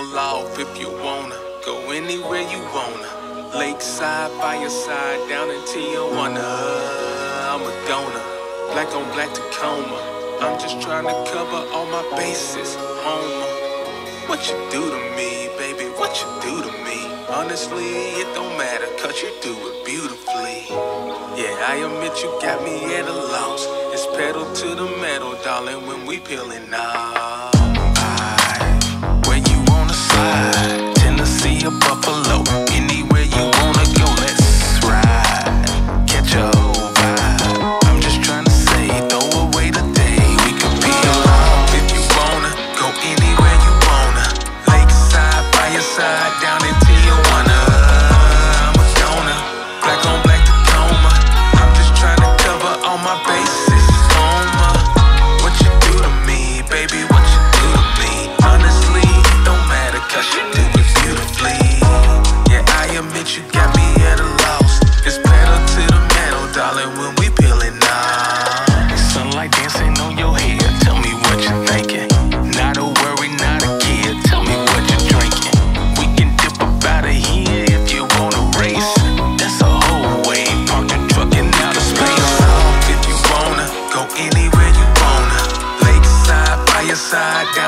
if you wanna. Go anywhere you wanna. Lakeside, by your side, down in Tijuana. I'm a donor, black on black Tacoma. I'm just trying to cover all my bases, homer. What you do to me, baby, what you do to me? Honestly, it don't matter, cause you do it beautifully. Yeah, I admit you got me at a loss. It's pedal to the metal, darling, when we peeling off. Your down I got.